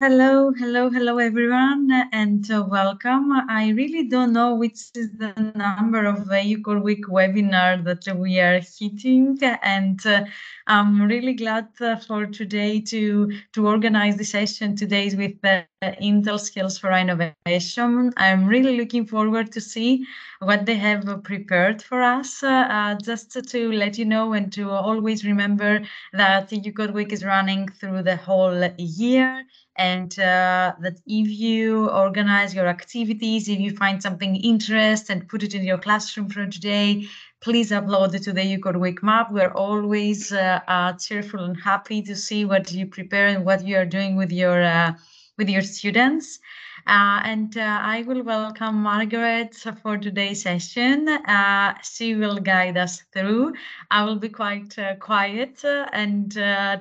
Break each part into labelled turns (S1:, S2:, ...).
S1: Hello, hello, hello, everyone, and uh, welcome. I really don't know which is the number of EU Code Week webinar that we are hitting, and uh, I'm really glad uh, for today to to organize the session today with the Intel Skills for Innovation. I'm really looking forward to see what they have prepared for us. Uh, just to let you know and to always remember that EU Code Week is running through the whole year and uh, that if you organize your activities, if you find something interest and put it in your classroom for today, please upload it to the EU Code Week map. We're always uh, uh, cheerful and happy to see what you prepare and what you are doing with your uh, with your students. Uh, and uh, I will welcome Margaret for today's session. She will guide us through. I will be quite quiet and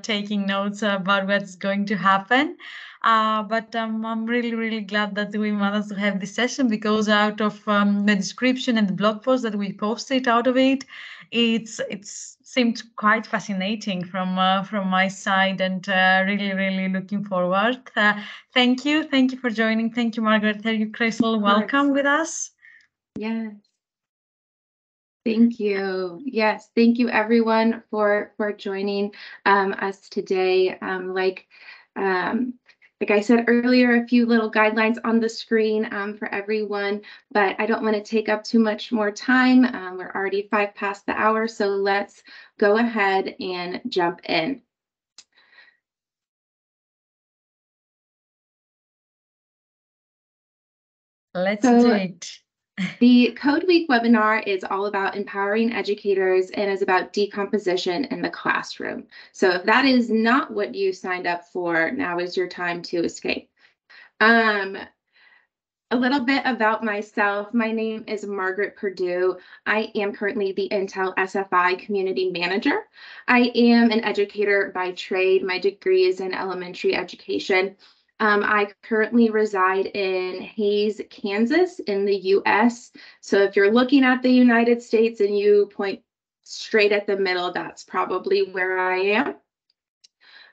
S1: taking notes about what's going to happen. Uh, but um, I'm really, really glad that we managed to have this session because out of um, the description and the blog post that we posted out of it, it's it's seemed quite fascinating from uh, from my side and uh, really, really looking forward. Uh, thank you, thank you for joining. Thank you, Margaret. Thank you, Crystal. Welcome with us.
S2: Yes. Thank you. Yes, thank you everyone for for joining um, us today. Um, like um, like I said earlier, a few little guidelines on the screen um, for everyone, but I don't want to take up too much more time. Um, we're already five past the hour, so let's go ahead and jump in.
S1: Let's so, do it.
S2: The Code Week webinar is all about empowering educators and is about decomposition in the classroom. So if that is not what you signed up for, now is your time to escape. Um, a little bit about myself. My name is Margaret Purdue. I am currently the Intel SFI Community Manager. I am an educator by trade. My degree is in elementary education. Um, I currently reside in Hays, Kansas, in the US. So if you're looking at the United States and you point straight at the middle, that's probably where I am.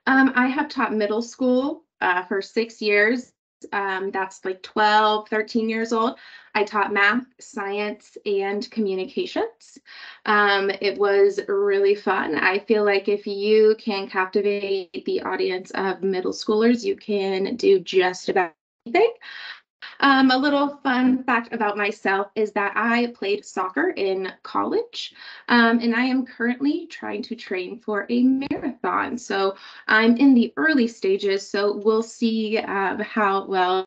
S2: Um, I have taught middle school uh, for six years um, that's like 12, 13 years old. I taught math, science, and communications. Um, it was really fun. I feel like if you can captivate the audience of middle schoolers, you can do just about anything. Um, a little fun fact about myself is that I played soccer in college, um, and I am currently trying to train for a marathon. So I'm in the early stages, so we'll see um, how well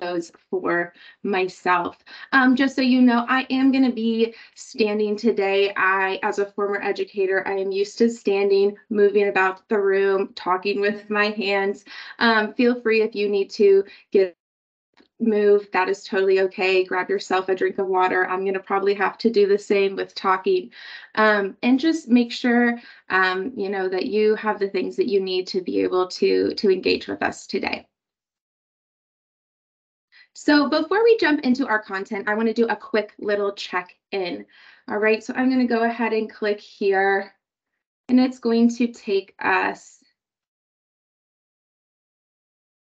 S2: those for myself. Um, just so you know, I am going to be standing today. I, as a former educator, I am used to standing, moving about the room, talking with my hands. Um, feel free if you need to get move, that is totally okay. Grab yourself a drink of water. I'm going to probably have to do the same with talking. Um, and just make sure, um, you know, that you have the things that you need to be able to, to engage with us today. So before we jump into our content, I want to do a quick little check in. All right, so I'm going to go ahead and click here, and it's going to take us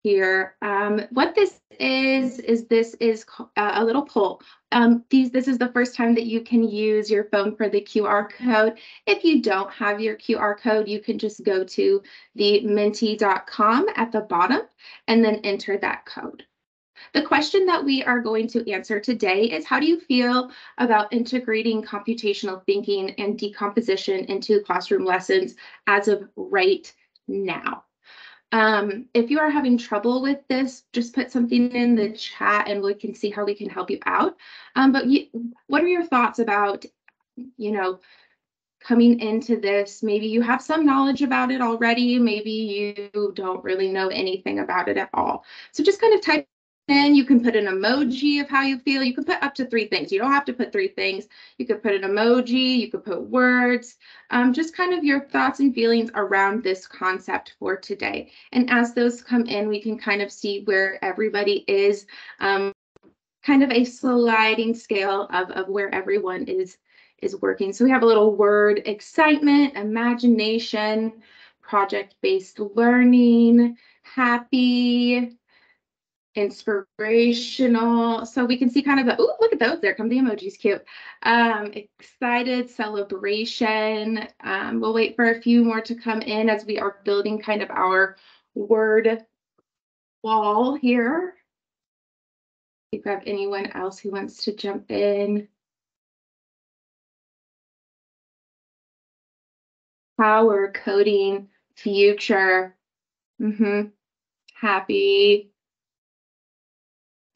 S2: here. Um, what this is, is this is uh, a little poll. Um, these, this is the first time that you can use your phone for the QR code. If you don't have your QR code, you can just go to the menti.com at the bottom and then enter that code. The question that we are going to answer today is how do you feel about integrating computational thinking and decomposition into classroom lessons as of right now? Um, if you are having trouble with this, just put something in the chat and we can see how we can help you out. Um, but you, what are your thoughts about, you know, coming into this? Maybe you have some knowledge about it already. Maybe you don't really know anything about it at all. So just kind of type then you can put an emoji of how you feel. You can put up to three things. You don't have to put three things. You could put an emoji, you could put words, um, just kind of your thoughts and feelings around this concept for today. And as those come in, we can kind of see where everybody is, um, kind of a sliding scale of, of where everyone is, is working. So we have a little word, excitement, imagination, project-based learning, happy, inspirational. So we can see kind of the, oh, look at those. There come the emojis, cute. Um, excited, celebration. Um, we'll wait for a few more to come in as we are building kind of our word wall here. If you have anyone else who wants to jump in. Power coding future. Mm-hmm. Happy.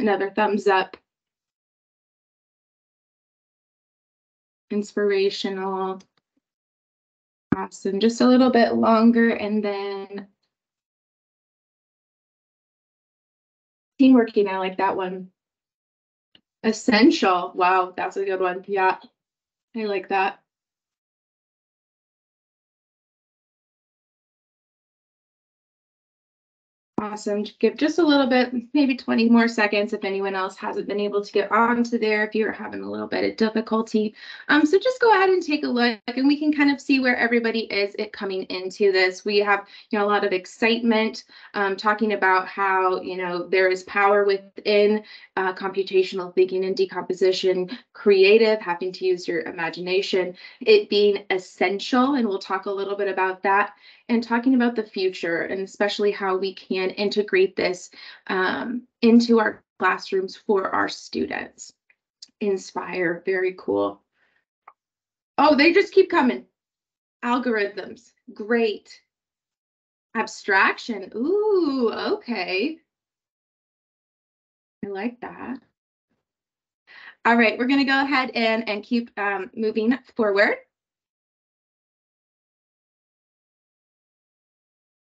S2: Another thumbs up. Inspirational. Awesome. Just a little bit longer and then teamworking. I like that one. Essential. Wow, that's a good one. Yeah, I like that. Awesome. Give just a little bit, maybe 20 more seconds if anyone else hasn't been able to get onto there, if you're having a little bit of difficulty. Um, so just go ahead and take a look and we can kind of see where everybody is it coming into this. We have, you know, a lot of excitement um, talking about how, you know, there is power within uh, computational thinking and decomposition, creative, having to use your imagination, it being essential. And we'll talk a little bit about that and talking about the future and especially how we can integrate this um, into our classrooms for our students. Inspire, very cool. Oh, they just keep coming. Algorithms, great. Abstraction, ooh, okay. I like that. All right, we're to go ahead and, and keep um, moving forward.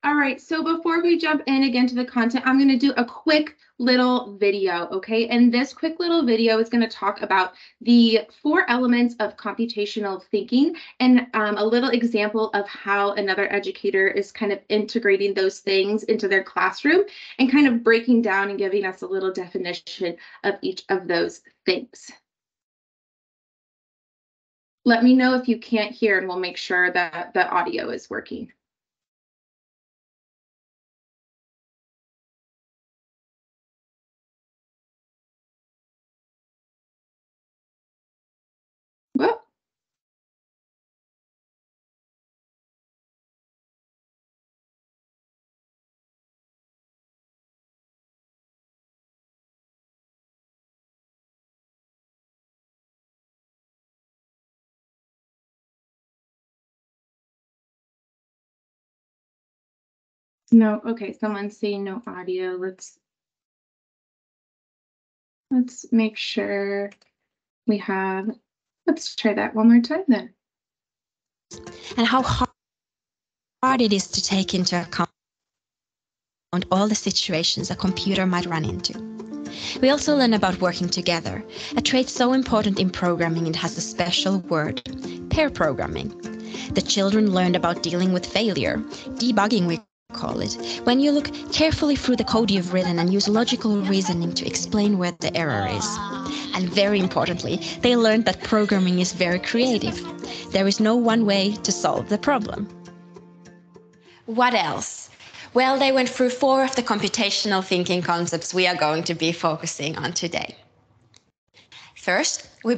S2: All right, so before we jump in again to the content, I'm going to do a quick little video, okay? And this quick little video is going to talk about the four elements of computational thinking and um, a little example of how another educator is kind of integrating those things into their classroom and kind of breaking down and giving us a little definition of each of those things. Let me know if you can't hear and we'll make sure that the audio is working. No, okay, someone's saying no audio. Let's let's make sure we have, let's try that one more time then.
S3: And how hard it is to take into account all the situations a computer might run into. We also learn about working together, a trait so important in programming it has a special word, pair programming. The children learned about dealing with failure, debugging we call it, when you look carefully through the code you've written and use logical reasoning to explain where the error is. And very importantly, they learned that programming is very creative. There is no one way to solve the problem. What else? Well, they went through four of the computational thinking concepts we are going to be focusing on today. First, we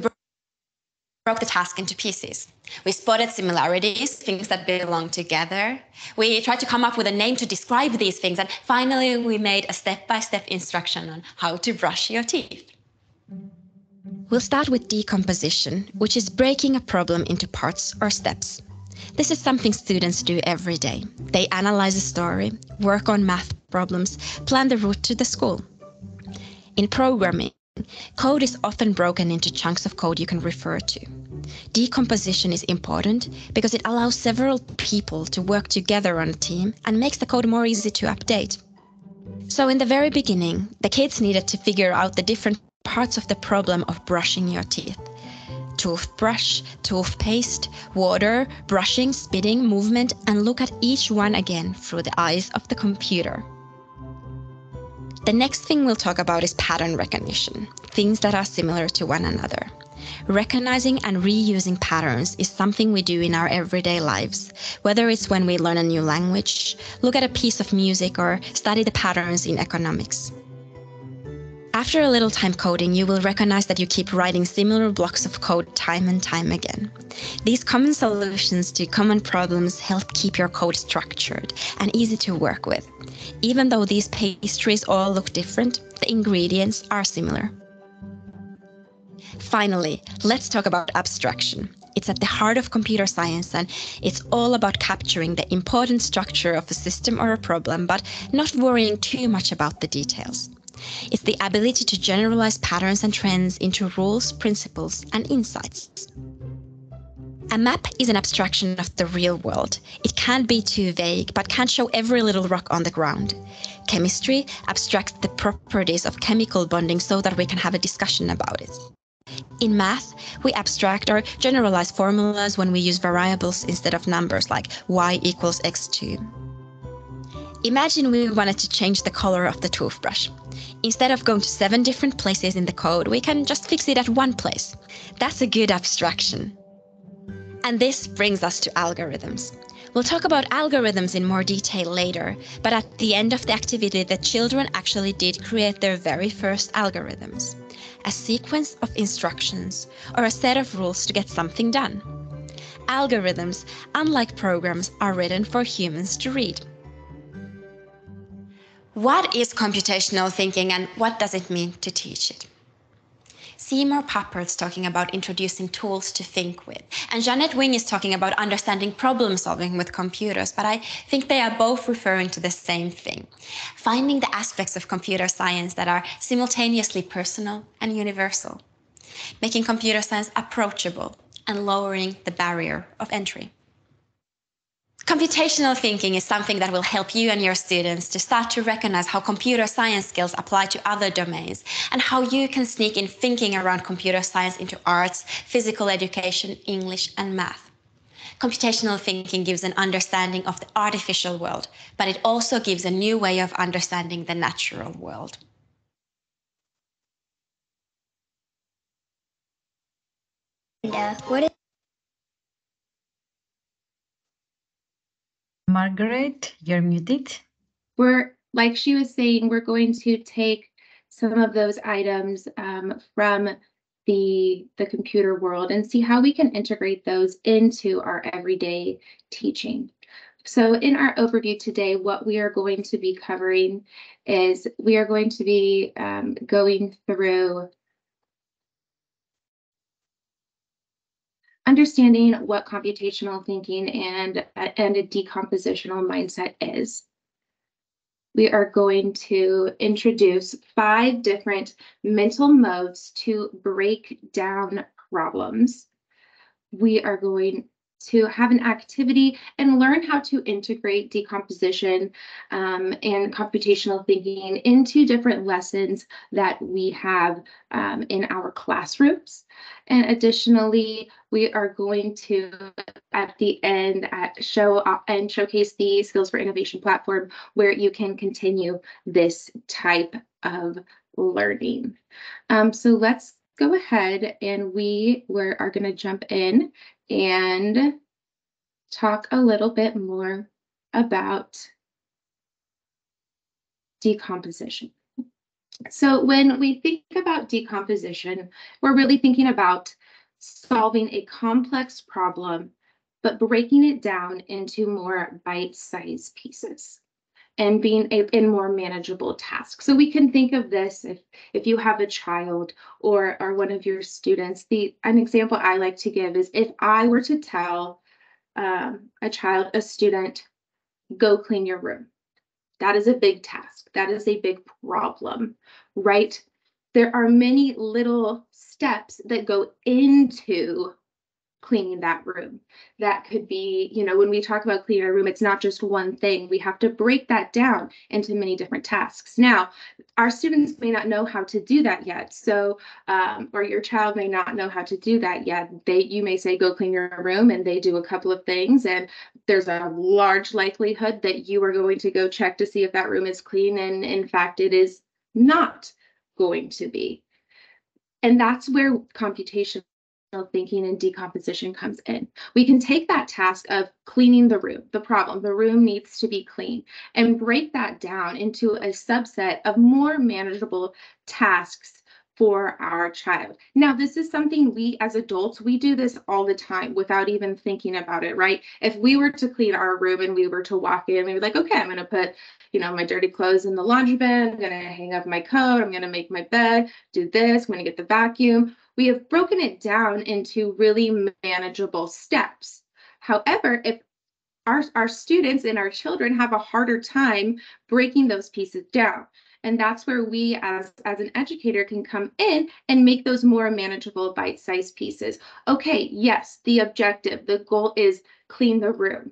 S3: broke the task into pieces. We spotted similarities, things that belong together. We tried to come up with a name to describe these things, and finally, we made a step by step instruction on how to brush your teeth. We'll start with decomposition, which is breaking a problem into parts or steps. This is something students do every day. They analyze a story, work on math problems, plan the route to the school. In programming, Code is often broken into chunks of code you can refer to. Decomposition is important because it allows several people to work together on a team and makes the code more easy to update. So in the very beginning, the kids needed to figure out the different parts of the problem of brushing your teeth. Toothbrush, toothpaste, water, brushing, spitting, movement, and look at each one again through the eyes of the computer. The next thing we'll talk about is pattern recognition, things that are similar to one another. Recognizing and reusing patterns is something we do in our everyday lives, whether it's when we learn a new language, look at a piece of music, or study the patterns in economics. After a little time coding, you will recognize that you keep writing similar blocks of code time and time again. These common solutions to common problems help keep your code structured and easy to work with. Even though these pastries all look different, the ingredients are similar. Finally, let's talk about abstraction. It's at the heart of computer science and it's all about capturing the important structure of a system or a problem, but not worrying too much about the details. It's the ability to generalize patterns and trends into rules, principles, and insights. A map is an abstraction of the real world. It can't be too vague, but can show every little rock on the ground. Chemistry abstracts the properties of chemical bonding so that we can have a discussion about it. In math, we abstract or generalize formulas when we use variables instead of numbers like y equals x2. Imagine we wanted to change the color of the toothbrush. Instead of going to seven different places in the code, we can just fix it at one place. That's a good abstraction. And this brings us to algorithms. We'll talk about algorithms in more detail later, but at the end of the activity, the children actually did create their very first algorithms a sequence of instructions or a set of rules to get something done. Algorithms, unlike programs, are written for humans to read. What is computational thinking and what does it mean to teach it? Seymour Papert's talking about introducing tools to think with, and Jeannette Wing is talking about understanding problem solving with computers, but I think they are both referring to the same thing finding the aspects of computer science that are simultaneously personal and universal, making computer science approachable and lowering the barrier of entry. Computational thinking is something that will help you and your students to start to recognize how computer science skills apply to other domains and how you can sneak in thinking around computer science into arts, physical education, English, and math. Computational thinking gives an understanding of the artificial world, but it also gives a new way of understanding the natural world.
S4: Uh, what is
S1: Margaret, you're muted.
S2: We're, like she was saying, we're going to take some of those items um, from the, the computer world and see how we can integrate those into our everyday teaching. So in our overview today, what we are going to be covering is we are going to be um, going through understanding what computational thinking and, and a decompositional mindset is. We are going to introduce five different mental modes to break down problems. We are going to have an activity and learn how to integrate decomposition um, and computational thinking into different lessons that we have um, in our classrooms. And additionally, we are going to, at the end, at show uh, and showcase the Skills for Innovation platform where you can continue this type of learning. Um, so let's go ahead and we were, are going to jump in and talk a little bit more about decomposition. So when we think about decomposition, we're really thinking about solving a complex problem, but breaking it down into more bite-sized pieces and being a, in more manageable tasks. So we can think of this if if you have a child or or one of your students. The an example I like to give is if I were to tell um, a child, a student, go clean your room. That is a big task. That is a big problem, right? There are many little steps that go into cleaning that room. That could be, you know, when we talk about cleaning a room, it's not just one thing. We have to break that down into many different tasks. Now, our students may not know how to do that yet. So, um, or your child may not know how to do that yet. They, you may say, go clean your room, and they do a couple of things. And there's a large likelihood that you are going to go check to see if that room is clean. And in fact, it is not going to be. And that's where computational thinking and decomposition comes in. We can take that task of cleaning the room, the problem, the room needs to be clean, and break that down into a subset of more manageable tasks for our child. Now, this is something we as adults, we do this all the time without even thinking about it, right? If we were to clean our room and we were to walk in, we were like, okay, I'm going to put, you know, my dirty clothes in the laundry bin. I'm going to hang up my coat. I'm going to make my bed, do this. I'm going to get the vacuum we have broken it down into really manageable steps. However, if our, our students and our children have a harder time breaking those pieces down. And that's where we as, as an educator can come in and make those more manageable bite-sized pieces. Okay, yes, the objective, the goal is clean the room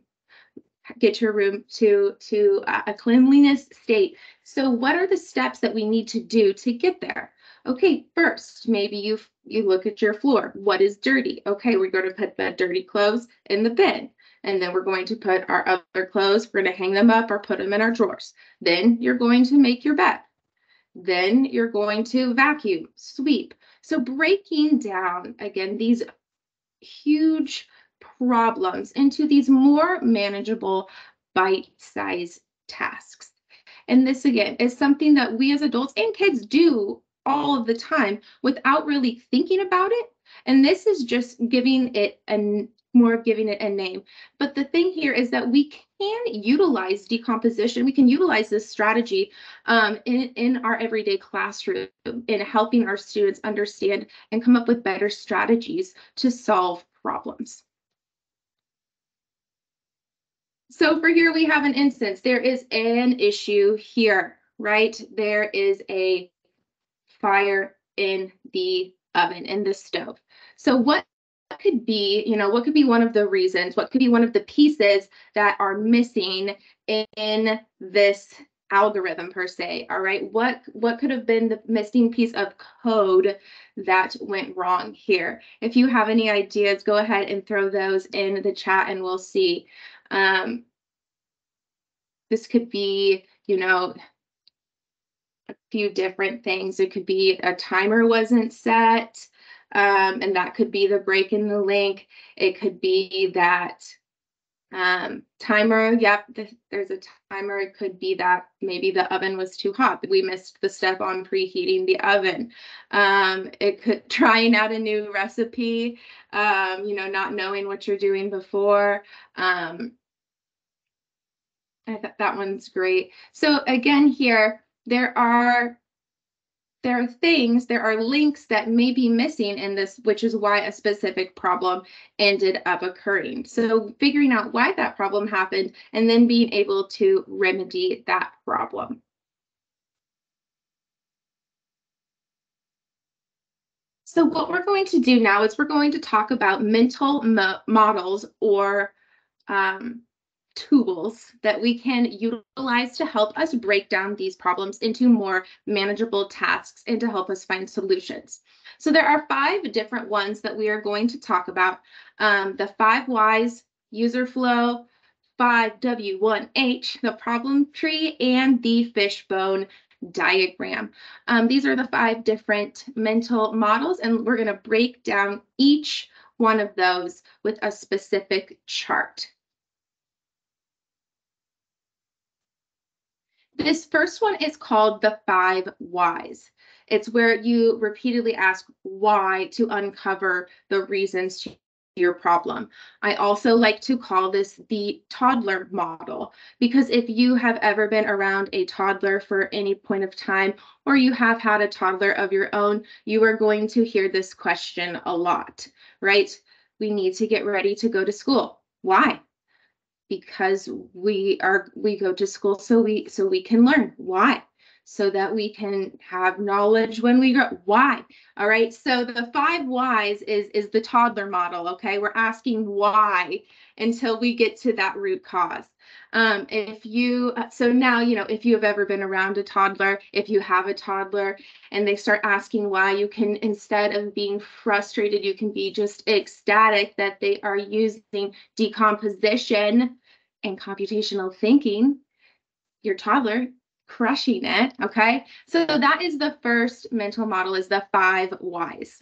S2: get your room to to a cleanliness state so what are the steps that we need to do to get there Okay, first, maybe you you look at your floor. What is dirty? Okay, we're going to put the dirty clothes in the bin. And then we're going to put our other clothes, we're going to hang them up or put them in our drawers. Then you're going to make your bed. Then you're going to vacuum, sweep. So breaking down, again, these huge problems into these more manageable bite-sized tasks. And this, again, is something that we as adults and kids do all of the time without really thinking about it. And this is just giving it a more of giving it a name. But the thing here is that we can utilize decomposition. We can utilize this strategy um, in, in our everyday classroom in helping our students understand and come up with better strategies to solve problems. So for here we have an instance. There is an issue here, right? There is a fire in the oven, in the stove. So what could be, you know, what could be one of the reasons, what could be one of the pieces that are missing in this algorithm per se all right? What what could have been the missing piece of code that went wrong here? If you have any ideas go ahead and throw those in the chat and we'll see. Um this could be you know a few different things. It could be a timer wasn't set, um, and that could be the break in the link. It could be that um, timer, yep, th there's a timer. It could be that maybe the oven was too hot. We missed the step on preheating the oven. Um, it could trying out a new recipe, um, you know, not knowing what you're doing before. Um, I thought that one's great. So again here, there are there are things, there are links that may be missing in this, which is why a specific problem ended up occurring. So figuring out why that problem happened and then being able to remedy that problem. So what we're going to do now is we're going to talk about mental mo models or um, tools that we can utilize to help us break down these problems into more manageable tasks and to help us find solutions. So there are five different ones that we are going to talk about. Um, the five whys, user flow, 5W1H, the problem tree, and the fishbone diagram. Um, these are the five different mental models, and we're going to break down each one of those with a specific chart. This first one is called the five whys. It's where you repeatedly ask why to uncover the reasons to your problem. I also like to call this the toddler model because if you have ever been around a toddler for any point of time or you have had a toddler of your own, you are going to hear this question a lot, right? We need to get ready to go to school. Why? Because we are we go to school so we so we can learn. Why? So that we can have knowledge when we grow. Why? All right? So the five whys is is the toddler model okay? We're asking why until we get to that root cause um, if you uh, so now you know if you have ever been around a toddler if you have a toddler and they start asking why you can instead of being frustrated you can be just ecstatic that they are using decomposition and computational thinking, your toddler crushing it. Okay. So that is the first mental model is the five whys.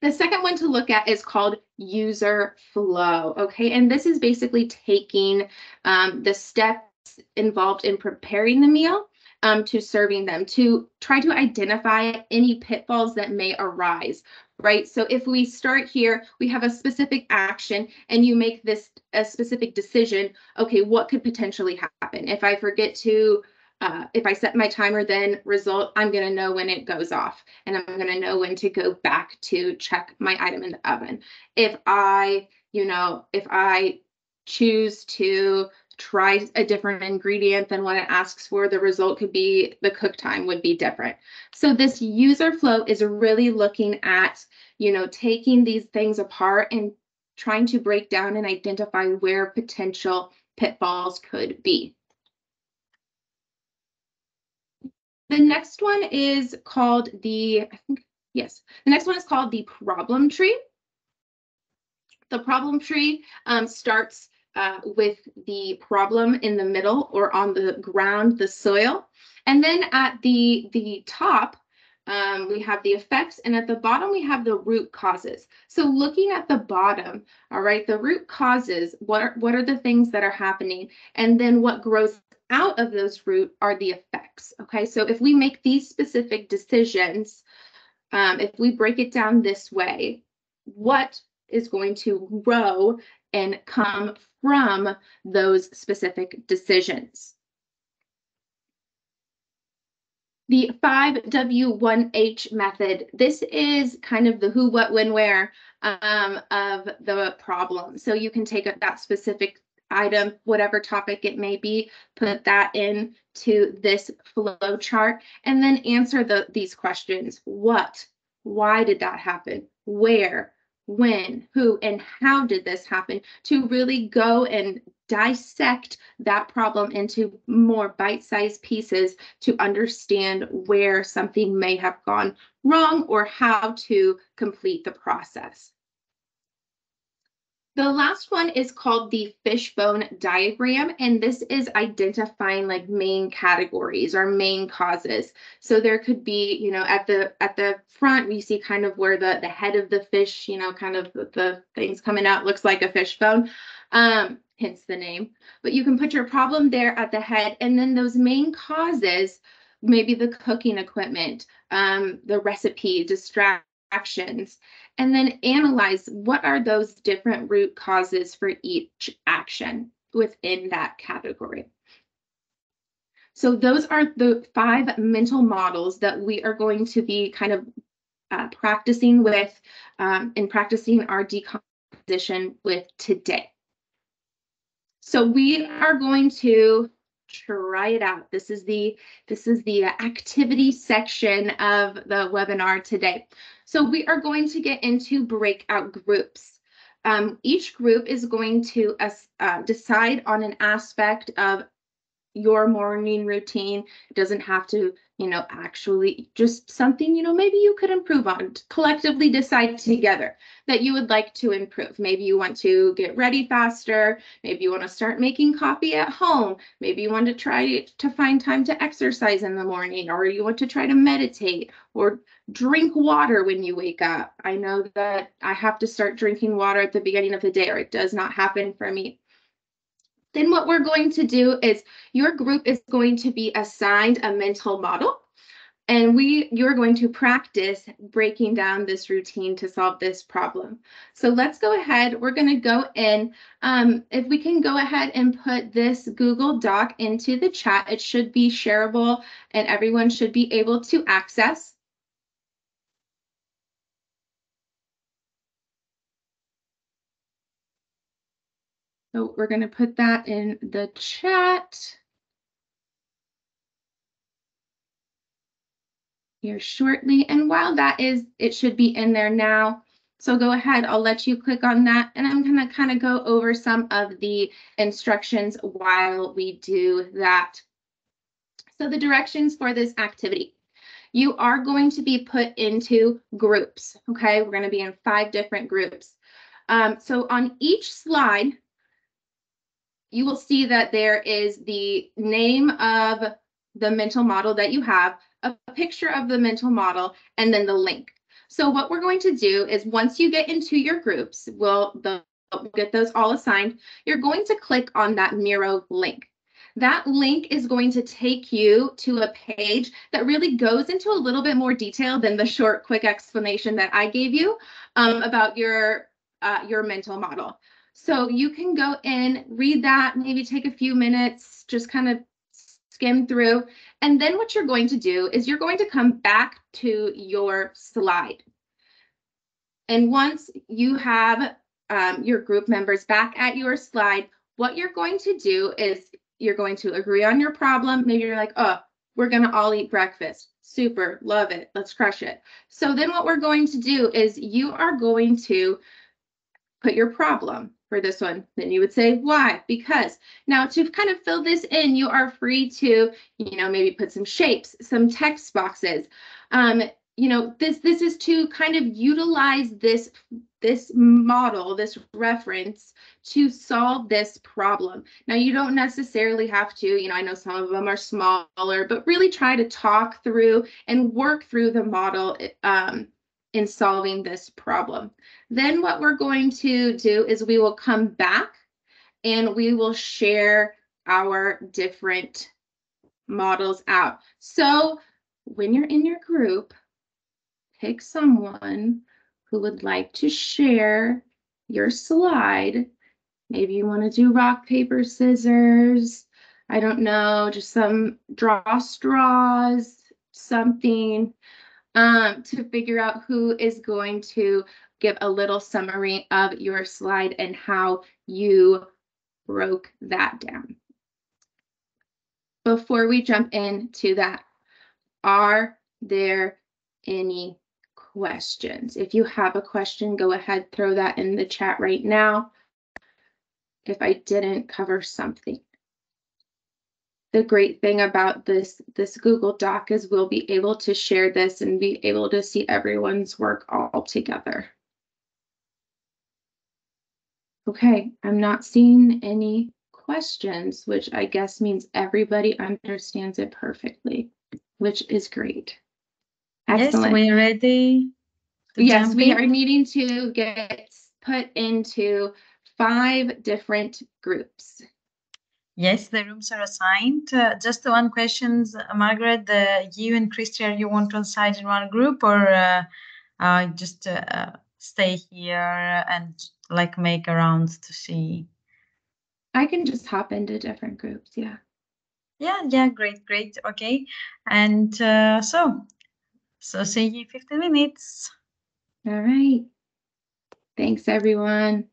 S2: The second one to look at is called user flow. Okay, and this is basically taking um, the steps involved in preparing the meal um, to serving them to try to identify any pitfalls that may arise right? So if we start here, we have a specific action and you make this a specific decision, okay, what could potentially happen? If I forget to uh, if I set my timer, then result, I'm going to know when it goes off and I'm going to know when to go back to check my item in the oven. If I, you know, if I choose to try a different ingredient than what it asks for, the result could be the cook time would be different. So this user flow is really looking at, you know, taking these things apart and trying to break down and identify where potential pitfalls could be. The next one is called the, I think, yes, the next one is called the problem tree. The problem tree um, starts uh, with the problem in the middle or on the ground, the soil. And then at the, the top, um, we have the effects, and at the bottom, we have the root causes. So looking at the bottom, all right, the root causes, what are, what are the things that are happening? And then what grows out of those root are the effects. Okay, so if we make these specific decisions, um, if we break it down this way, what is going to grow and come from those specific decisions? The 5W1H method, this is kind of the who, what, when, where um, of the problem. So you can take that specific item, whatever topic it may be, put that in to this flow chart and then answer the, these questions. What? Why did that happen? Where? When? Who? And how did this happen? To really go and dissect that problem into more bite-sized pieces to understand where something may have gone wrong or how to complete the process. The last one is called the fishbone diagram, and this is identifying like main categories or main causes. So there could be, you know, at the at the front, we see kind of where the the head of the fish, you know, kind of the, the things coming out looks like a fishbone, um, hence the name. But you can put your problem there at the head, and then those main causes, maybe the cooking equipment, um, the recipe, distractions, and then analyze what are those different root causes for each action within that category. So those are the five mental models that we are going to be kind of uh, practicing with um, and practicing our decomposition with today. So we are going to try it out. This is the this is the activity section of the webinar today. So we are going to get into breakout groups. Um, each group is going to uh, decide on an aspect of your morning routine. It doesn't have to, you know, actually just something, you know, maybe you could improve on. Collectively decide together that you would like to improve. Maybe you want to get ready faster. Maybe you want to start making coffee at home. Maybe you want to try to find time to exercise in the morning, or you want to try to meditate or drink water when you wake up. I know that I have to start drinking water at the beginning of the day, or it does not happen for me. Then what we're going to do is your group is going to be assigned a mental model and we you're going to practice breaking down this routine to solve this problem. So let's go ahead. We're going to go in. Um, if we can go ahead and put this Google Doc into the chat, it should be shareable and everyone should be able to access. So we're going to put that in the chat. Here shortly. And while that is, it should be in there now. So go ahead, I'll let you click on that. And I'm going to kind of go over some of the instructions while we do that. So the directions for this activity. You are going to be put into groups, okay? We're going to be in five different groups. Um, so on each slide, you will see that there is the name of the mental model that you have, a picture of the mental model, and then the link. So what we're going to do is once you get into your groups, we'll, the, we'll get those all assigned. You're going to click on that Miro link. That link is going to take you to a page that really goes into a little bit more detail than the short, quick explanation that I gave you um, about your uh, your mental model. So you can go in, read that, maybe take a few minutes, just kind of skim through. And then what you're going to do is you're going to come back to your slide. And once you have um, your group members back at your slide, what you're going to do is you're going to agree on your problem. Maybe you're like, oh, we're going to all eat breakfast. Super, love it. Let's crush it. So then what we're going to do is you are going to put your problem for this one. Then you would say why? Because now to kind of fill this in, you are free to, you know, maybe put some shapes, some text boxes. Um, you know, this this is to kind of utilize this this model, this reference to solve this problem. Now, you don't necessarily have to, you know, I know some of them are smaller, but really try to talk through and work through the model um, in solving this problem. Then what we're going to do is we will come back and we will share our different models out. So when you're in your group, pick someone who would like to share your slide. Maybe you want to do rock, paper, scissors. I don't know, just some draw straws, something um, to figure out who is going to give a little summary of your slide and how you broke that down. Before we jump into that, are there any questions? If you have a question, go ahead, throw that in the chat right now. If I didn't cover something the great thing about this this Google Doc is we'll be able to share this and be able to see everyone's work all together. Okay, I'm not seeing any questions, which I guess means everybody understands it perfectly, which is great.
S1: Excellent. Yes, we're ready.
S2: Yes, we are needing to get put into five different groups.
S1: Yes, the rooms are assigned. Uh, just one question, Margaret. Uh, you and Christian, you want to assign in one group or uh, uh just uh, stay here and like make around to see?
S2: I can just hop into different groups. Yeah.
S1: Yeah. Yeah. Great. Great. Okay. And uh, so, so see you in 15 minutes.
S2: All right. Thanks, everyone.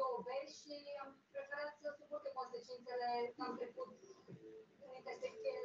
S2: Două beri și am preferat să suporte consecințele că am trecut în intersecție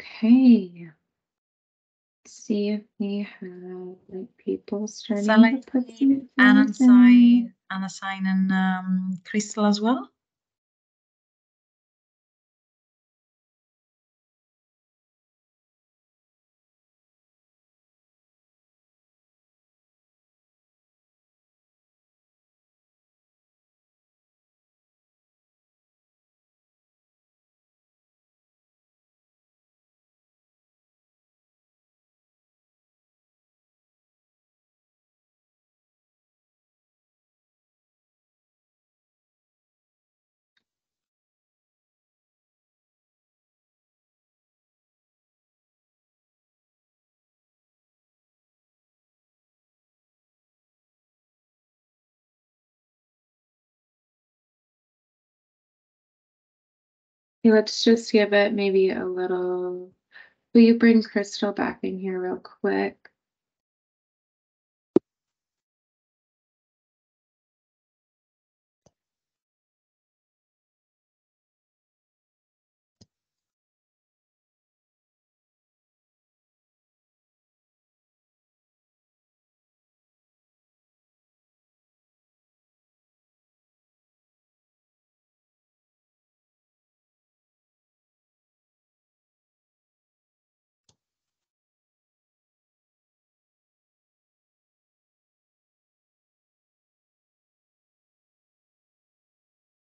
S2: Okay. Let's see if we have like people starting
S1: Shall I
S2: to put some
S1: Anna sign, Anna sign and um, Crystal as well.
S2: Let's just give it maybe a little. Will you bring Crystal back in here real quick?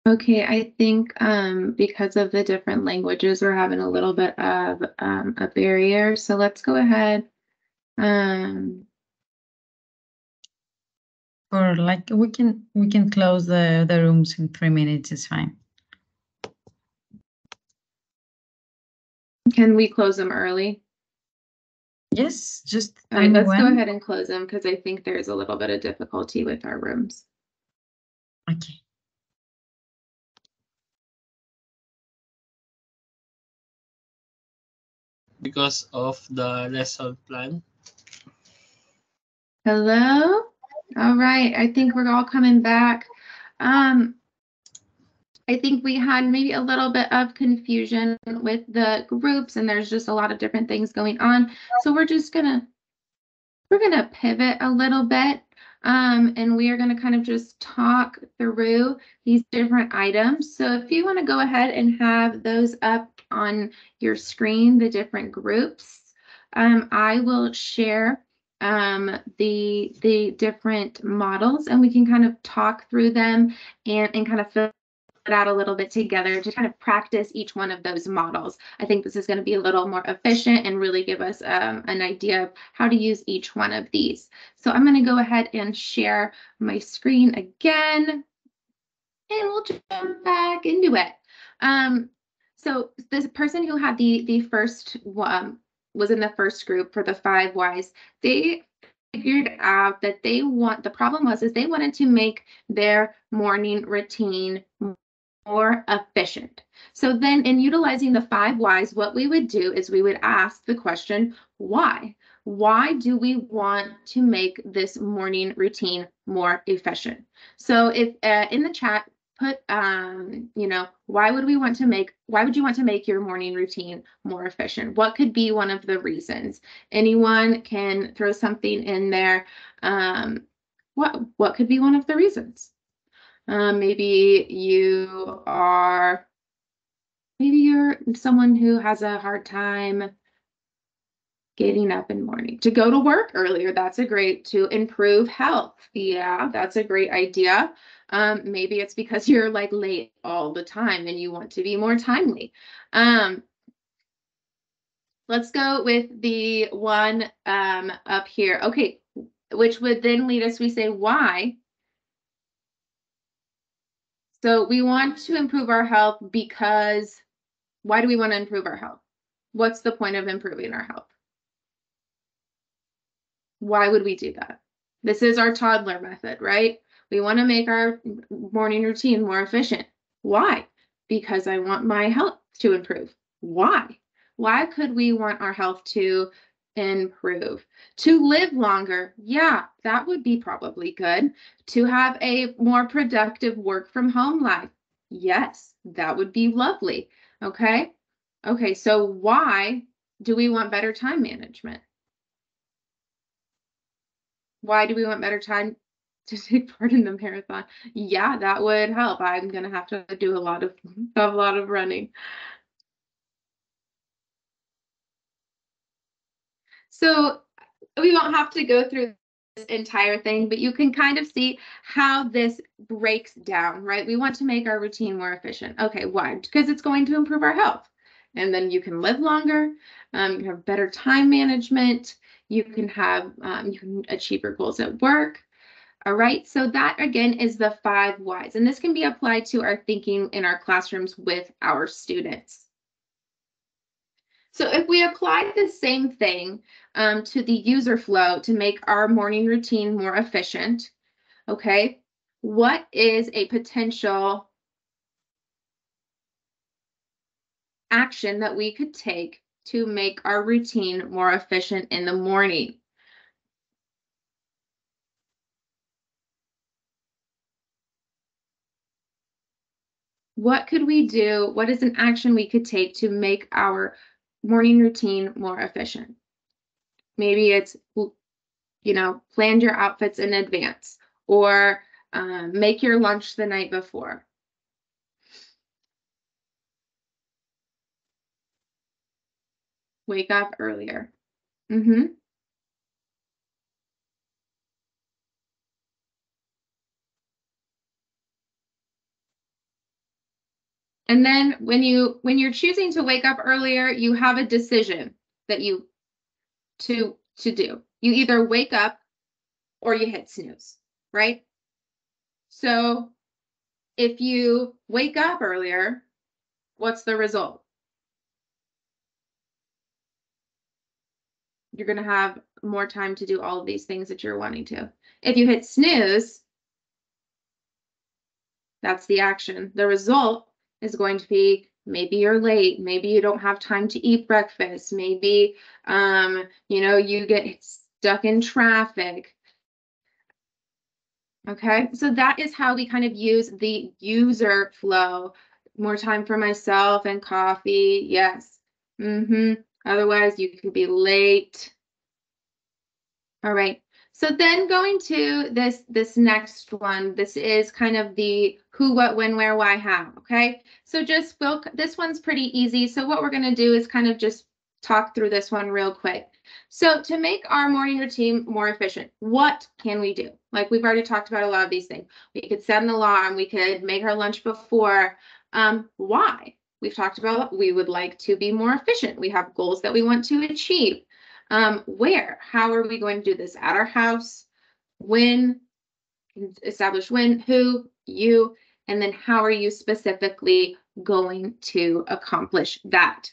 S2: Okay, I think um, because of the different languages, we're having a little bit of um, a barrier. So let's go ahead. Um,
S1: Or like we can we can close the the rooms in three minutes. It's fine.
S2: can we close them early?
S1: Yes, just
S2: All right, let's go ahead and close them because I think there's a little bit of difficulty with our rooms.
S1: Okay.
S5: Because of the lesson plan.
S2: Hello? All right, I think we're all coming back. Um, I think we had maybe a little bit of confusion with the groups and there's just a lot of different things going on. So we're just gonna, we're gonna pivot a little bit. Um, and we are gonna kind of just talk through these different items. So if you wanna go ahead and have those up on your screen, the different groups, um, I will share um, the the different models and we can kind of talk through them and, and kind of fill it out a little bit together to kind of practice each one of those models. I think this is going to be a little more efficient and really give us um, an idea of how to use each one of these. So I'm going to go ahead and share my screen again and we'll jump back into it. Um, so this person who had the the first um, was in the first group for the five whys, they figured out that they want the problem was is they wanted to make their morning routine more efficient. So then in utilizing the five whys, what we would do is we would ask the question, why? Why do we want to make this morning routine more efficient? So if uh, in the chat, put um you know why would we want to make why would you want to make your morning routine more efficient what could be one of the reasons anyone can throw something in there um what what could be one of the reasons um maybe you are maybe you're someone who has a hard time getting up in morning to go to work earlier that's a great to improve health yeah that's a great idea um, maybe it's because you're like late all the time and you want to be more timely. Um, let's go with the one um, up here. Okay, which would then lead us, we say why. So we want to improve our health because why do we want to improve our health? What's the point of improving our health? Why would we do that? This is our toddler method, right? We want to make our morning routine more efficient. Why? Because I want my health to improve. Why? Why could we want our health to improve? To live longer. Yeah, that would be probably good. To have a more productive work from home life. Yes, that would be lovely. Okay. Okay, so why do we want better time management? Why do we want better time to take part in the marathon? Yeah, that would help. I'm gonna have to do a lot of a lot of running. So we won't have to go through this entire thing, but you can kind of see how this breaks down, right? We want to make our routine more efficient. Okay, why? Because it's going to improve our health. And then you can live longer, um, you have better time management, you can have, um, you can achieve your goals at work. All right, so that again is the five whys, and this can be applied to our thinking in our classrooms with our students. So if we apply the same thing um, to the user flow to make our morning routine more efficient, okay, what is a potential action that we could take to make our routine more efficient in the morning? What could we do? What is an action we could take to make our morning routine more efficient. Maybe it's, you know, plan your outfits in advance or um, make your lunch the night before. Wake up earlier. Mm-hmm. And then when you when you're choosing to wake up earlier, you have a decision that you to to do. You either wake up or you hit snooze, right? So if you wake up earlier, what's the result? You're going to have more time to do all of these things that you're wanting to. If you hit snooze, that's the action. The result is going to be maybe you're late maybe you don't have time to eat breakfast maybe um you know you get stuck in traffic. Okay so that is how we kind of use the user flow. More time for myself and coffee yes. Mm-hmm. Otherwise you could be late. All right so then going to this, this next one, this is kind of the who, what, when, where, why, how, okay? So just, we'll, this one's pretty easy. So what we're gonna do is kind of just talk through this one real quick. So to make our morning routine more efficient, what can we do? Like we've already talked about a lot of these things. We could set an alarm, we could make our lunch before. Um, why? We've talked about we would like to be more efficient. We have goals that we want to achieve. Um, where? How are we going to do this? At our house? When? Establish when, who, you, and then how are you specifically going to accomplish that?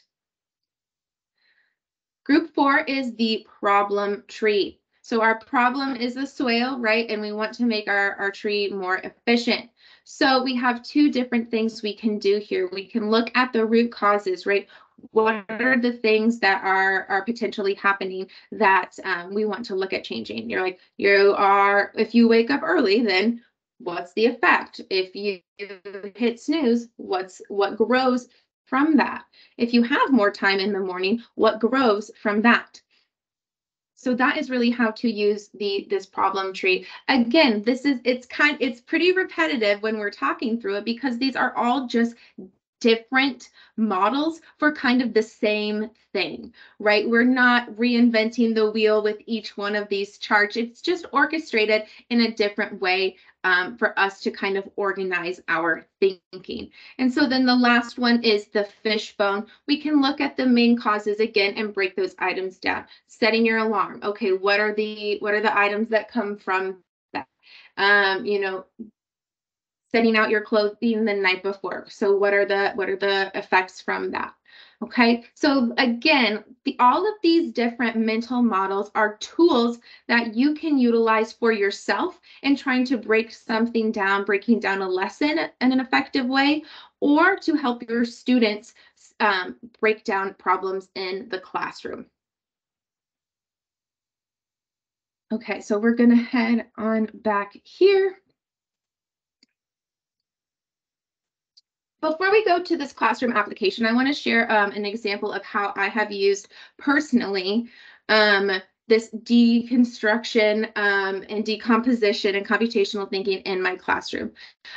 S2: Group four is the problem tree. So our problem is the soil, right? And we want to make our, our tree more efficient. So we have two different things we can do here. We can look at the root causes, right? What are the things that are are potentially happening that um, we want to look at changing? You're like you are if you wake up early then what's the effect? If you hit snooze what's what grows from that? If you have more time in the morning what grows from that? So that is really how to use the this problem tree. Again this is it's kind it's pretty repetitive when we're talking through it because these are all just different models for kind of the same thing, right? We're not reinventing the wheel with each one of these charts. It's just orchestrated in a different way um, for us to kind of organize our thinking. And so then the last one is the fishbone. We can look at the main causes again and break those items down. Setting your alarm. Okay, what are the what are the items that come from that? Um, you know, setting out your clothing the night before. So what are the what are the effects from that? Okay, so again, the, all of these different mental models are tools that you can utilize for yourself in trying to break something down, breaking down a lesson in an effective way, or to help your students um, break down problems in the classroom. Okay, so we're going to head on back here. Before we go to this classroom application, I want to share um, an example of how I have used personally um, this deconstruction um, and decomposition and computational thinking in my classroom.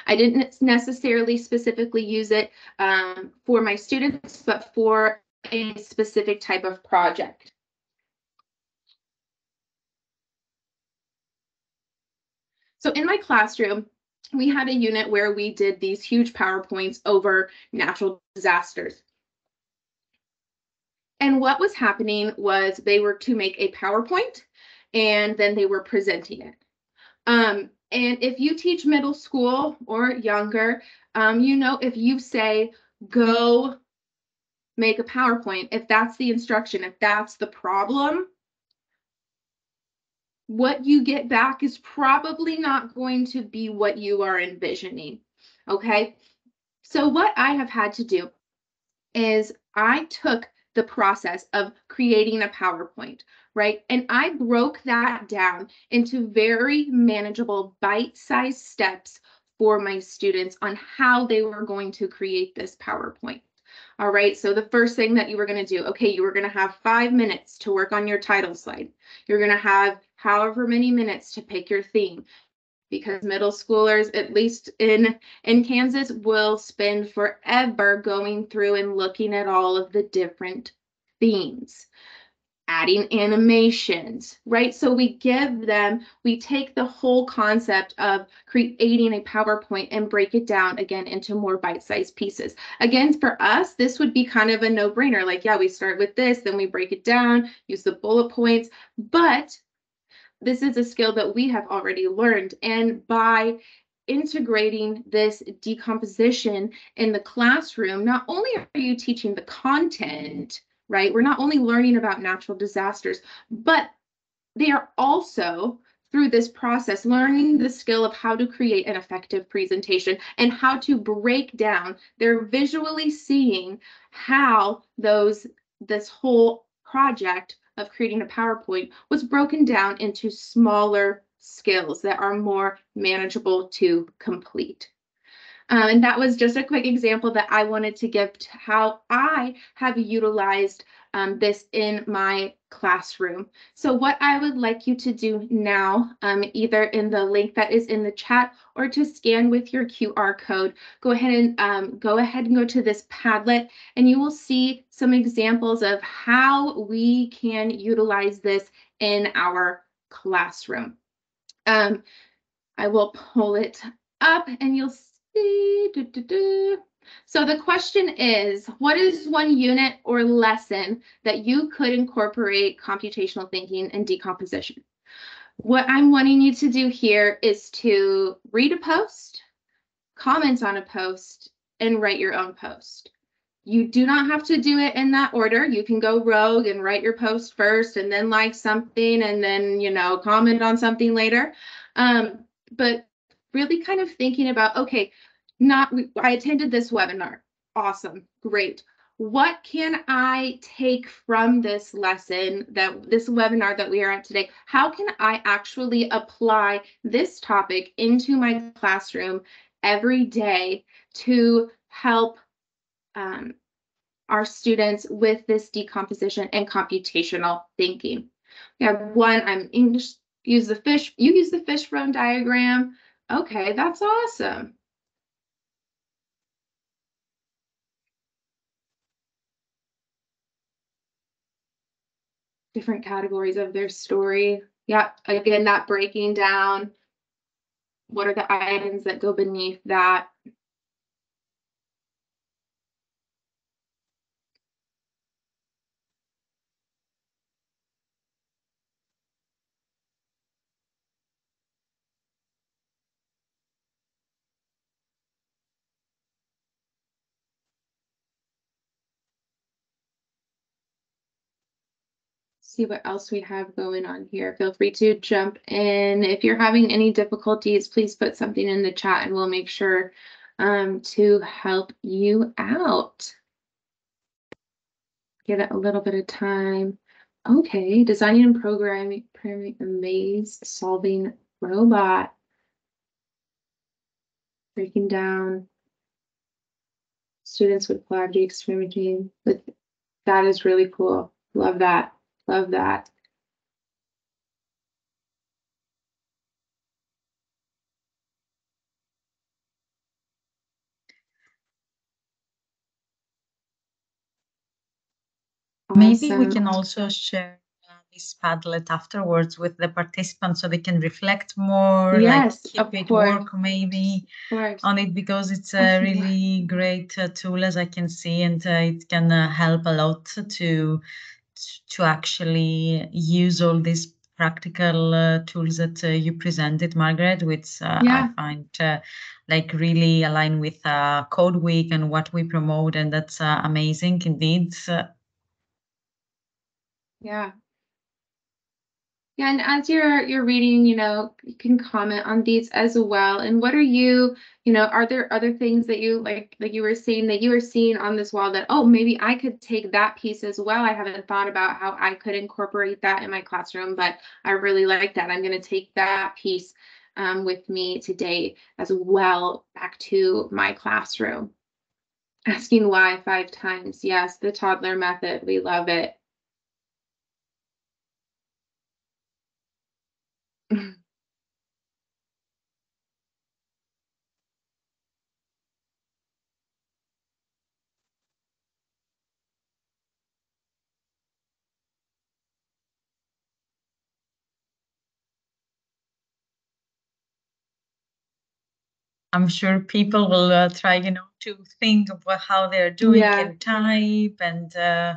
S2: I didn't necessarily specifically use it um, for my students, but for a specific type of project. So in my classroom, we had a unit where we did these huge PowerPoints over natural disasters. And what was happening was they were to make a PowerPoint and then they were presenting it. Um, and if you teach middle school or younger, um, you know, if you say, go make a PowerPoint, if that's the instruction, if that's the problem, what you get back is probably not going to be what you are envisioning. Okay. So, what I have had to do is I took the process of creating a PowerPoint, right? And I broke that down into very manageable bite sized steps for my students on how they were going to create this PowerPoint. All right, so the first thing that you were going to do, okay, you were going to have five minutes to work on your title slide. You're going to have however many minutes to pick your theme because middle schoolers, at least in, in Kansas, will spend forever going through and looking at all of the different themes adding animations, right? So we give them, we take the whole concept of creating a PowerPoint and break it down again into more bite-sized pieces. Again, for us, this would be kind of a no-brainer. Like, yeah, we start with this, then we break it down, use the bullet points, but this is a skill that we have already learned. And by integrating this decomposition in the classroom, not only are you teaching the content, right? We're not only learning about natural disasters, but they are also through this process learning the skill of how to create an effective presentation and how to break down they're visually seeing how those this whole project of creating a powerpoint was broken down into smaller skills that are more manageable to complete um, and that was just a quick example that I wanted to give to how I have utilized um, this in my classroom. So what I would like you to do now, um, either in the link that is in the chat or to scan with your QR code, go ahead and um, go ahead and go to this Padlet and you will see some examples of how we can utilize this in our classroom. Um, I will pull it up and you'll so the question is, what is one unit or lesson that you could incorporate computational thinking and decomposition? What I'm wanting you to do here is to read a post, comment on a post, and write your own post. You do not have to do it in that order. You can go rogue and write your post first and then like something and then, you know, comment on something later. Um, but really kind of thinking about, okay, not I attended this webinar. Awesome. Great. What can I take from this lesson that this webinar that we are at today? How can I actually apply this topic into my classroom every day to help um, our students with this decomposition and computational thinking? We have one, I'm English, use the fish, you use the fishbone diagram. Okay, that's awesome. Different categories of their story. Yeah, again, that breaking down. What are the items that go beneath that? See what else we have going on here. Feel free to jump in. If you're having any difficulties, please put something in the chat and we'll make sure um, to help you out. Give it a little bit of time. Okay, designing and programming, programming a maze solving robot. Breaking down students would collaborate, experimenting with. That is really cool. Love that. Love that.
S1: Maybe we can also share uh, this Padlet afterwards with the participants so they can reflect more,
S2: Yes,
S1: like keep it
S2: course.
S1: work maybe on it because it's a really great uh, tool as I can see and uh, it can uh, help a lot to to actually use all these practical uh, tools that uh, you presented, Margaret, which uh,
S2: Yeah.
S1: I find uh, like really align with uh, Code Week and what we promote, and that's uh, amazing indeed.
S2: Yeah. Yeah, and as you're you're reading, you know, you can comment on these as well. And what are you, you know, are there other things that you like, like you were saying that you were seeing on this wall that, oh, maybe I could take that piece as well. I haven't thought about how I could incorporate that in my classroom, but I really like that. I'm going to take that piece um, with me today as well back to my classroom. Asking why five times. Yes, the toddler method. We love it.
S1: I'm sure people will uh, try, you know, to think of how they're doing
S2: Yeah.
S1: and type and uh,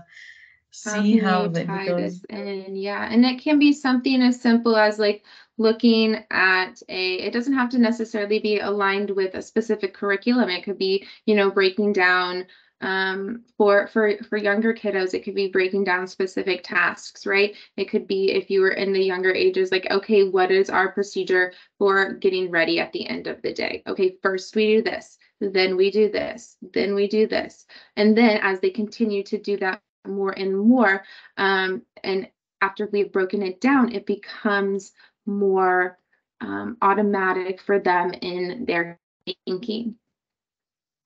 S1: see how
S2: tie
S1: because
S2: this in? Yeah, and it can be something as simple as like looking at a, it doesn't have to necessarily be aligned with a specific curriculum. It could be, you know, breaking down um for for for younger kiddos it could be breaking down specific tasks right it could be if you were in the younger ages like okay what is our procedure for getting ready at the end of the day okay first we do this then we do this then we do this and then as they continue to do that more and more. Um, and after we've broken it down, it becomes more um, automatic for them in their thinking.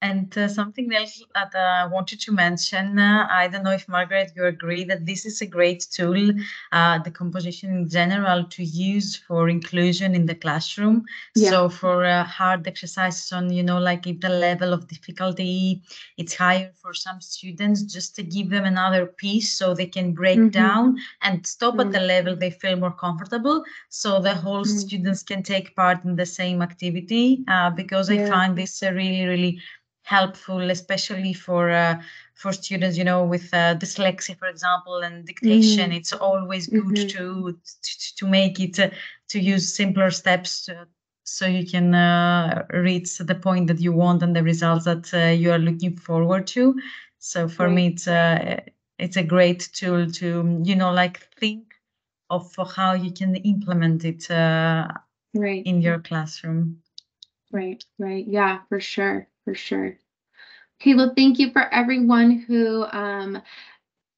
S1: And uh, something else that uh, I wanted to mention, uh, I don't know if Margaret, you agree that this is a great tool, uh, the composition in general, to use for inclusion in the classroom.
S2: Yeah.
S1: So for uh, hard exercises on, you know, like if the level of difficulty it's higher for some students, just to give them another piece so they can break
S2: Mhm.
S1: down and stop at
S2: Mm.
S1: the level they feel more comfortable. So the whole
S2: Mm.
S1: students can take part in the same activity uh, because I find this uh, really, really helpful, especially for uh, for students, you know, with uh, dyslexia, for example, and dictation.
S2: Mm.
S1: It's always good
S2: Mhm.
S1: to, to to make it uh, to use simpler steps to, so you can uh, reach the point that you want and the results that uh, you are looking forward to. So for me, it's uh, it's a great tool to you know like think of how you can implement it uh,
S2: Right.
S1: in your classroom.
S2: Right, right. Yeah, for sure, for sure. Okay, well, thank you for everyone who um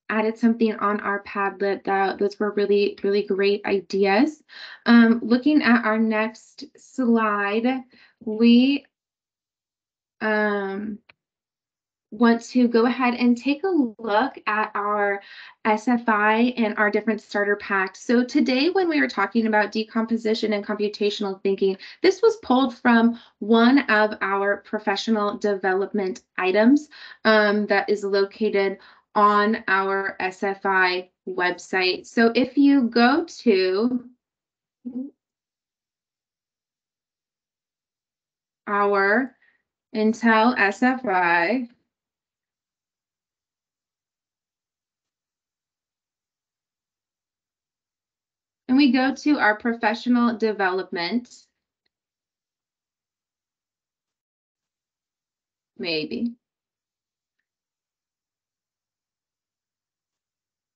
S2: added something on our Padlet. That those were really, really great ideas. Um, looking at our next slide, we um want to go ahead and take a look at our SFI and our different starter packs. So today when we were talking about decomposition and computational thinking, this was pulled from one of our professional development items um, that is located on our SFI website. So if you go to our Intel SFI, we go to our professional development. Maybe.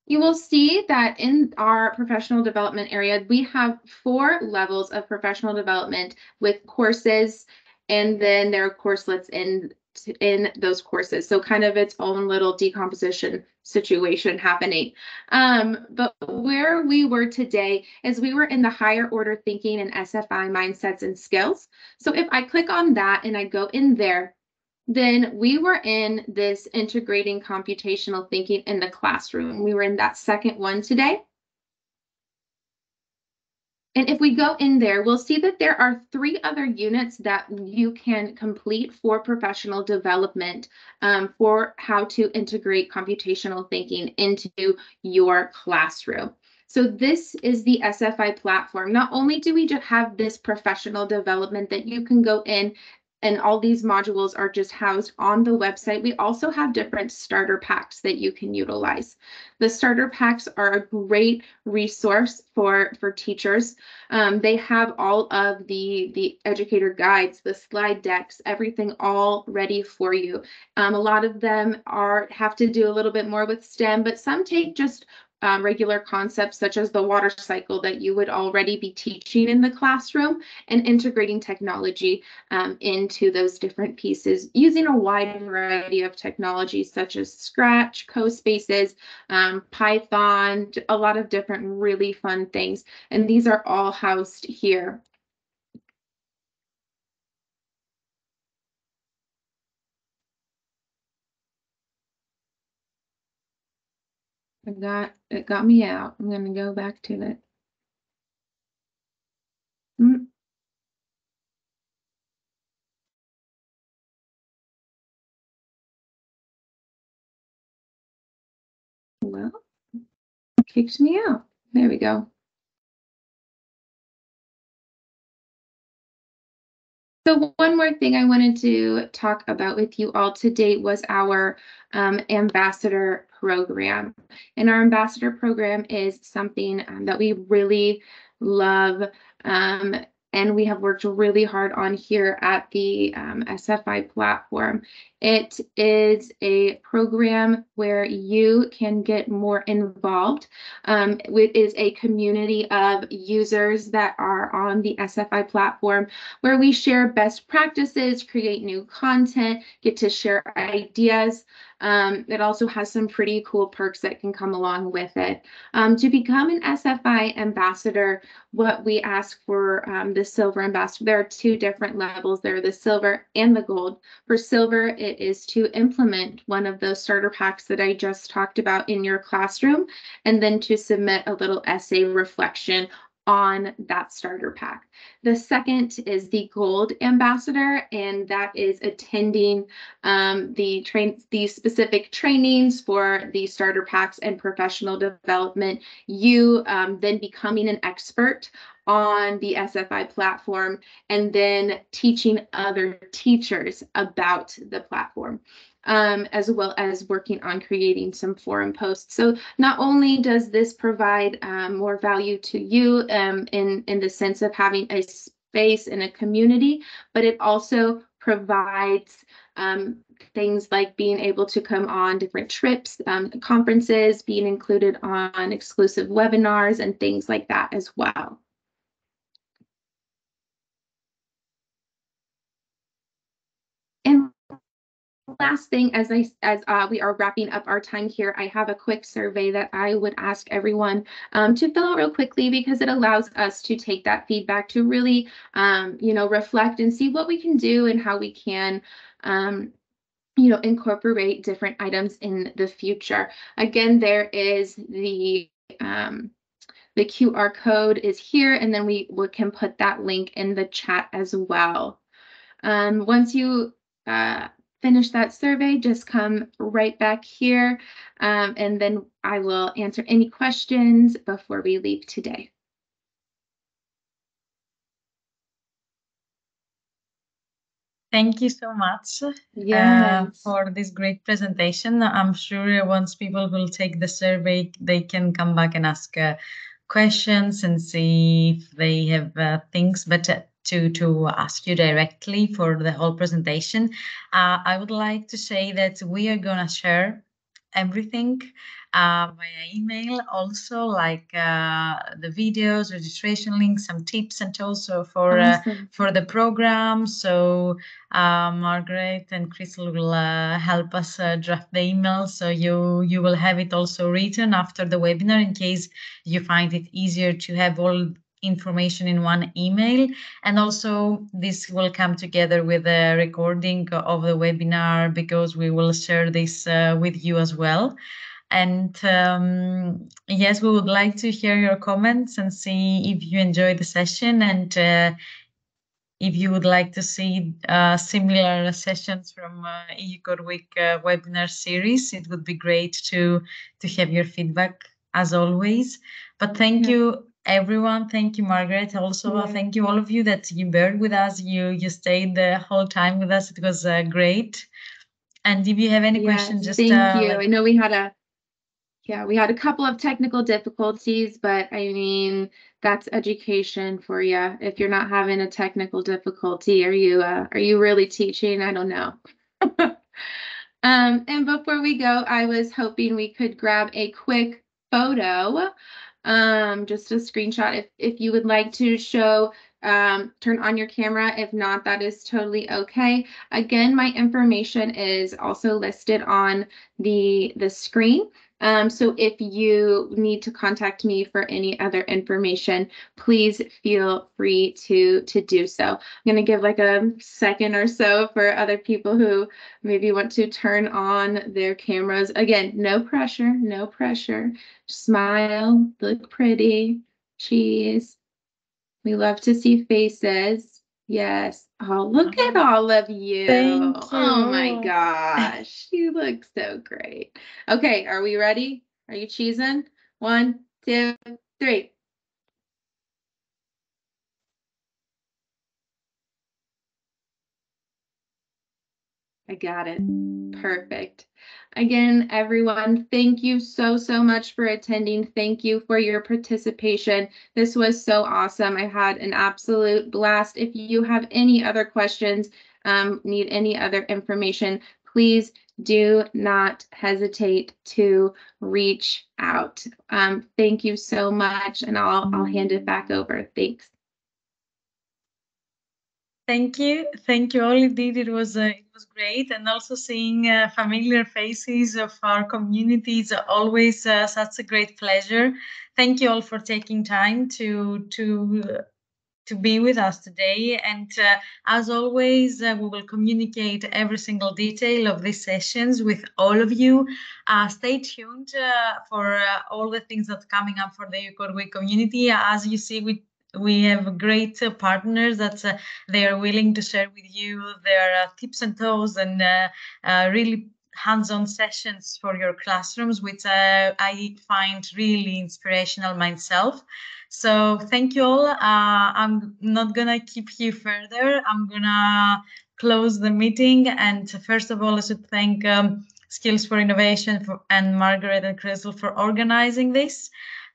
S2: You will see that in our professional development area, we have four levels of professional development with courses, and then there are courselets in in those courses. So kind of its own little decomposition situation happening. Um, but where we were today is we were in the higher order thinking and SFI mindsets and skills. So if I click on that and I go in there, then we were in this integrating computational thinking in the classroom. We were in that second one today. And if we go in there, we'll see that there are three other units that you can complete for professional development um, for how to integrate computational thinking into your classroom. So this is the SFI platform. Not only do we just have this professional development that you can go in and all these modules are just housed on the website. We also have different starter packs that you can utilize. The starter packs are a great resource for, for teachers. Um, they have all of the, the educator guides, the slide decks, everything all ready for you. Um, a lot of them are have to do a little bit more with STEM, but some take just um, regular concepts such as the water cycle that you would already be teaching in the classroom and integrating technology um, into those different pieces using a wide variety of technologies such as Scratch, CoSpaces, um, Python, a lot of different really fun things. And these are all housed here It got it got me out. I'm gonna go back to it. Mm. Well, kicked me out. There we go. So one more thing I wanted to talk about with you all today was our um, ambassador program. And our ambassador program is something um, that we really love um, and we have worked really hard on here at the um, SFI platform. It is a program where you can get more involved. Um, it is a community of users that are on the SFI platform where we share best practices, create new content, get to share ideas. Um, it also has some pretty cool perks that can come along with it. Um, to become an SFI ambassador, what we ask for um, the silver ambassador, there are two different levels. There are the silver and the gold. For silver, it is to implement one of those starter packs that I just talked about in your classroom, and then to submit a little essay reflection on that starter pack. The second is the gold ambassador, and that is attending um, the train the specific trainings for the starter packs and professional development. You um, then becoming an expert on the SFI platform and then teaching other teachers about the platform um, as well as working on creating some forum posts. So not only does this provide um, more value to you um, in, in the sense of having a space in a community, but it also provides um, things like being able to come on different trips, um, conferences, being included on exclusive webinars and things like that as well. Last thing, as I as uh, we are wrapping up our time here, I have a quick survey that I would ask everyone um, to fill out real quickly because it allows us to take that feedback to really, um, you know, reflect and see what we can do and how we can. Um, you know, incorporate different items in the future. Again, there is the um, the QR code is here, and then we, we can put that link in the chat as well. Um, once you uh, finish that survey, just come right back here um, and then I will answer any questions before we leave today.
S1: Thank you so much yes. uh, for this great presentation. I'm sure once people will take the survey, they can come back and ask uh, questions and see if they have uh, things. But uh, to to ask you directly for the whole presentation. Uh, I would like to say that we are gonna share everything uh, via email. Also like uh, the videos registration links some tips and also for uh, for the program. So uh, margaret and crystal will uh, help us uh, draft the email so you you will have it also written after the webinar in case you find it easier to have all information in one email. And also this will come together with a recording of the webinar because we will share this uh, with you as well. And um, yes, we would like to hear your comments and see if you enjoyed the session and uh, if you would like to see uh, similar sessions from uh, EU Code Week uh, webinar series, it would be great to to have your feedback as always. But thank yeah. you everyone. Thank you, Margaret. Also, yeah. thank you all of you that you bared with us. You you stayed the whole time with us. It was uh, great. And if you have any yes, questions, just
S2: thank uh, you. I know we had a yeah, we had a couple of technical difficulties, but I mean, that's education for you. If you're not having a technical difficulty, are you uh, are you really teaching? I don't know. um, and before we go, I was hoping we could grab a quick photo, um, just a screenshot. If if you would like to show um, turn on your camera. If not, that is totally okay. Again, my information is also listed on the, the screen. Um, so if you need to contact me for any other information, please feel free to, to do so. I'm going to give like a second or so for other people who maybe want to turn on their cameras. Again, no pressure, no pressure. Smile, look pretty, cheese. We love to see faces. Yes. Oh, look at uh-huh. all of you.
S1: Thank you.
S2: Oh my gosh. you look so great. Okay, are we ready? Are you cheesing? One, two, three. I got it. Perfect. Again, everyone, thank you so, so much for attending. Thank you for your participation. This was so awesome. I had an absolute blast. If you have any other questions, um, need any other information, please do not hesitate to reach out. Um, thank you so much, and I'll, I'll hand it back over. Thanks.
S1: Thank you. Thank you all. Indeed, it was uh, it was great, and also seeing uh, familiar faces of our community is always uh, such a great pleasure. Thank you all for taking time to to to be with us today. And uh, as always, uh, we will communicate every single detail of these sessions with all of you. Uh, stay tuned uh, for uh, all the things that are coming up for the EU Code Week community. As you see, we we have great uh, partners that uh, they are willing to share with you their uh, tips and tools and uh, uh, really hands-on sessions for your classrooms, which I find really inspirational myself. So thank you all. I'm not gonna keep you further. I'm gonna close the meeting. And first of all, I should thank um, Skills for Innovation for, and Margaret and Crystal for organizing this.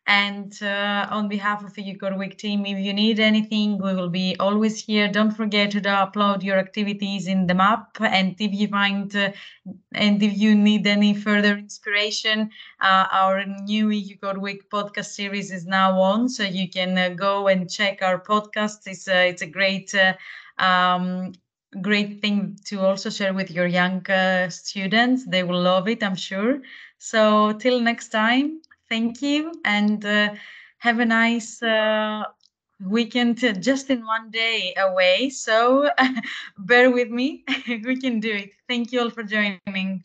S1: And uh, on behalf of the EU Code Week team, if you need anything, we will be always here. Don't forget to upload your activities in the map. And if you find, uh, and if you need any further inspiration, uh, our new EU Code Week podcast series is now on. So you can uh, go and check our podcast. It's, a, it's a great uh, um, great thing to also share with your young uh, students. They will love it, I'm sure. So till next time, thank you and uh, have a nice uh, weekend just in one day away. So bear with me. we can do it. Thank you all for joining.